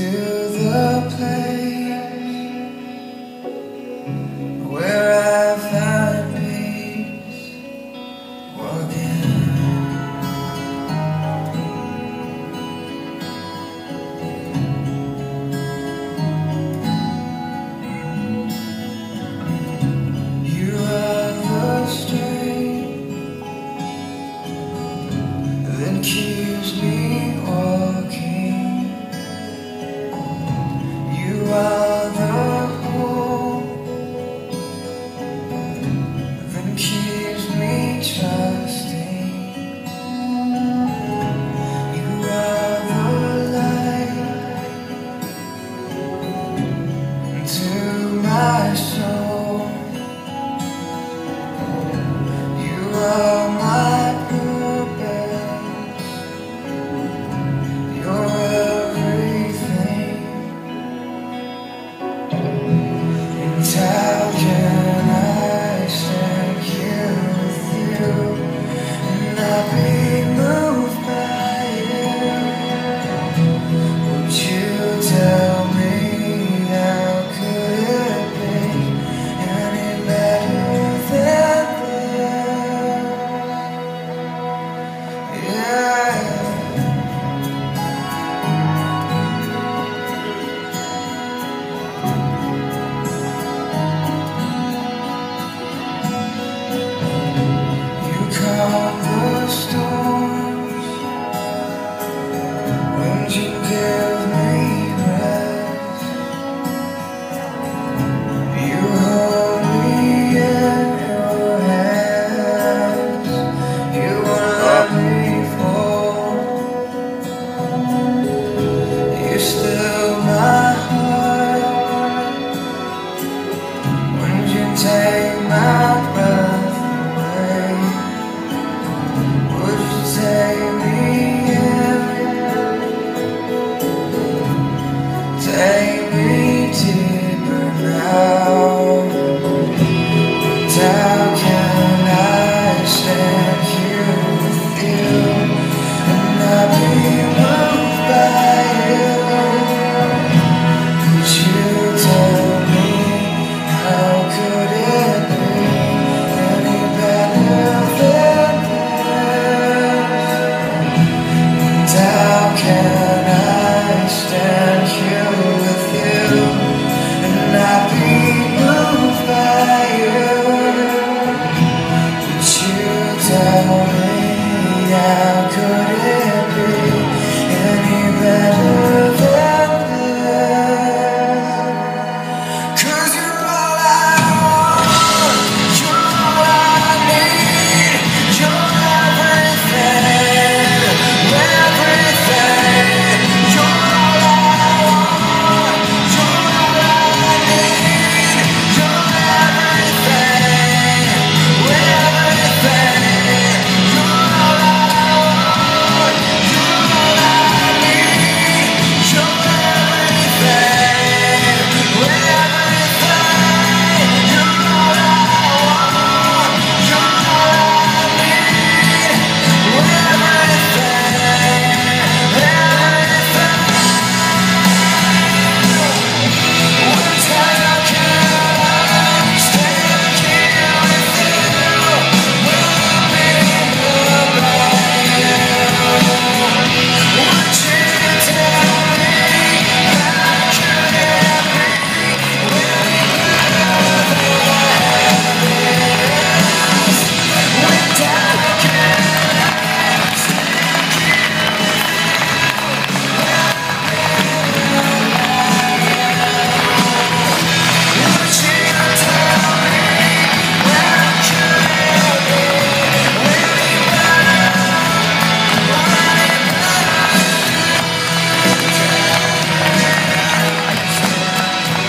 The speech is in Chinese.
To. 在手